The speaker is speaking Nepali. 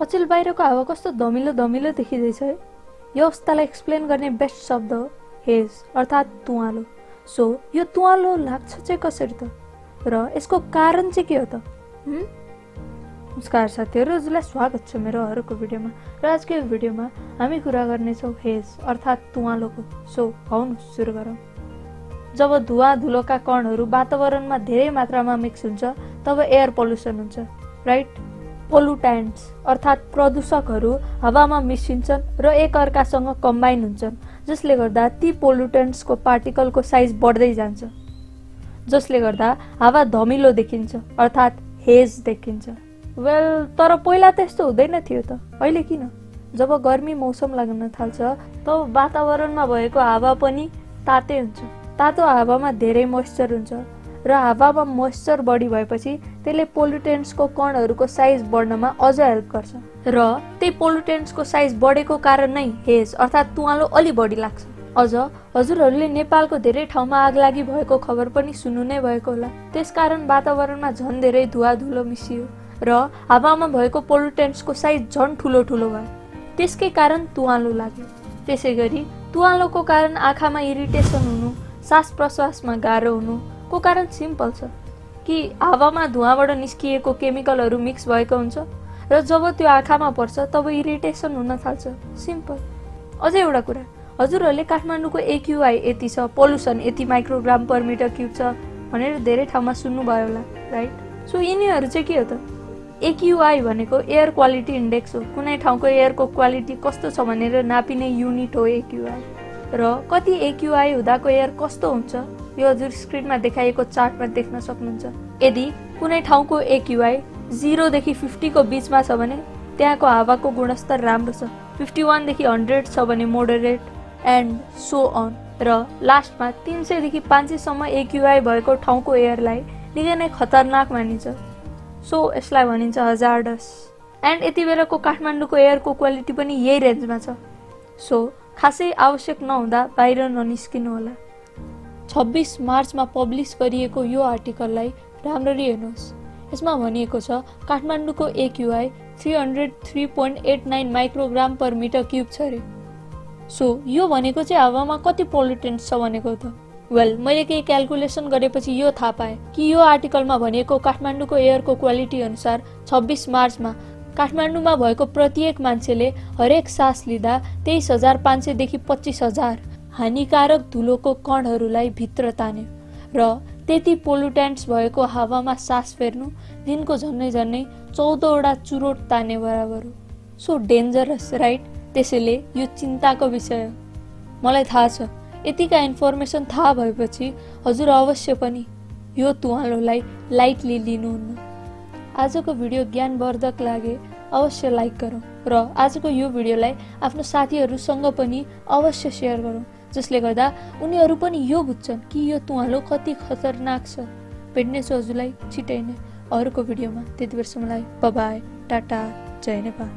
अचेल बाहिरको हावा कस्तो धमिलो धमिलो देखिँदैछ है। यो अवस्थालाई एक्सप्लेन गर्ने बेस्ट शब्द हो हेज अर्थात् तुवालो। सो यो तुवालो लाग्छ चाहिँ कसरी त? र यसको कारण चाहिँ के हो त? नमस्कार साथीहरू हजुरलाई स्वागत छ मेरो अर्को भिडियोमा। र आजको यो भिडियोमा हामी कुरा गर्नेछौँ हेज अर्थात् तुवालोको। सो आउनु सुरु गरौँ। जब धुवा धुलोका कणहरू वातावरणमा धेरै मात्रामा मिक्स हुन्छ तब एयर पल्युसन हुन्छ राइट पोलुट्यान्ट्स अर्थात् प्रदूषकहरू हावामा मिसिन्छन् र एकअर्कासँग कम्बाइन हुन्छन् जसले गर्दा ती पोलुटेन्ट्सको पार्टिकलको साइज बढ्दै जान्छ जसले गर्दा हावा धमिलो देखिन्छ अर्थात् हेज देखिन्छ। वेल तर पहिला त यस्तो हुँदैन थियो त। अहिले किन? जब गर्मी मौसम लाग्न थाल्छ तब वातावरणमा भएको हावा पनि तातै हुन्छ। तातो हावामा धेरै मोइस्चर हुन्छ। र हावामा मोइस्चर बढी भएपछि त्यसले पोल्युटेन्ट्सको कणहरूको साइज बढ्नमा अझ हेल्प गर्छ। र त्यही पोल्युटेन्ट्सको साइज बढेको कारण नै हेज अर्थात् तुवालो अलि बढी लाग्छ। अझ हजुरहरूले नेपालको धेरै ठाउँमा आगलागी भएको खबर पनि सुन्नु नै भएको होला। त्यसकारण वातावरणमा झन् धेरै धुवा धुलो मिसियो र हावामा भएको पोल्युटेन्ट्सको साइज झन् ठुलो ठुलो भयो। त्यसकै कारण तुवालो लाग्यो। त्यसै गरी तुवालोको कारण आँखामा इरिटेसन हुनु सास प्रश्वासमा गाह्रो हुनुको कारण सिम्पल छ? कि हावामा धुवाबाट निस्किएको केमिकलहरू मिक्स भएको हुन्छ र जब त्यो आँखामा पर्छ तब इरिटेसन हुन थाल्छ। सिम्पल। अझै एउटा कुरा। हजुरहरूले काठमाडौँको एक्युआई यति छ पल्युसन यति माइक्रोग्राम पर मिटर क्युब छ भनेर धेरै ठाउँमा सुन्नुभयो होला राइट सो यिनीहरू चाहिँ के हो त? एक्युआई भनेको एयर क्वालिटी इन्डेक्स हो। कुनै ठाउँको एयरको क्वालिटी कस्तो छ भनेर नापिने युनिट हो एक्युआई र कति एक्युआई हुँदाको एयर कस्तो हुन्छ? यो हजुर स्क्रिनमा देखाइएको चार्टमा देख्न सक्नुहुन्छ। यदि कुनै ठाउँको एक्युआई जिरोदेखि फिफ्टीको बिचमा छ भने त्यहाँको हावाको गुणस्तर राम्रो छ। फिफ्टी वानदेखि हन्ड्रेड छ भने मोडरेट एन्ड सो अन र लास्टमा तिन सयदेखि पाँच सयसम्म एक्युआई भएको ठाउँको एयरलाई निकै नै खतरनाक मानिन्छ। सो यसलाई भनिन्छ हजार्डस एन्ड यति बेलाको काठमाडौँको एयरको क्वालिटी पनि यही रेन्जमा छ। सो खासै आवश्यक नहुँदा बाहिर ननिस्किनु होला छब्बिस मार्चमा पब्लिस गरिएको यो आर्टिकललाई राम्ररी हेर्नुहोस्। यसमा भनिएको छ काठमाडौँको AQI three hundred three point eight nine microgram per metre cube छ अरे। सो यो भनेको चाहिँ हावामा कति पोल्युटेन्ट छ भनेको त? वेल मैले केही क्यालकुलेसन गरेपछि यो थाहा पाएँ कि यो आर्टिकलमा भनेको काठमाडौँको एयरको क्वालिटी अनुसार छब्बिस मार्चमा काठमाडौँमा भएको प्रत्येक मान्छेले हरेक सास लिँदा तेइस हजार पाँच सयदेखि पच्चिस हजार। हानिकारक धुलोको कणहरूलाई भित्र तान्यो र त्यति पोलुट्यान्ट्स भएको हावामा सास फेर्नु दिनको झन्डै झन्डै चौधवटा चुरोट ताने बराबर। हो सो डेन्जरस राइट? त्यसैले यो चिन्ताको विषय मलाई थाहा छ यतिका इन्फर्मेसन थाहा भएपछि हजुर अवश्य पनि यो तुवालोलाई लाइटली लिनुहुन्न। आजको भिडियो ज्ञानवर्धक लागे अवश्य लाइक गरौँ र आजको यो भिडियोलाई आफ्नो साथीहरूसँग पनि अवश्य सेयर गरौँ। जसले गर्दा उनीहरू पनि यो बुझ्छन् कि यो तुवालो कति खतरनाक छ। भेट्नेछु हजुरलाई छिटै नै अर्को भिडियोमा त्यति बेरसम्मलाई बबाई टाटा। जय नेपाल।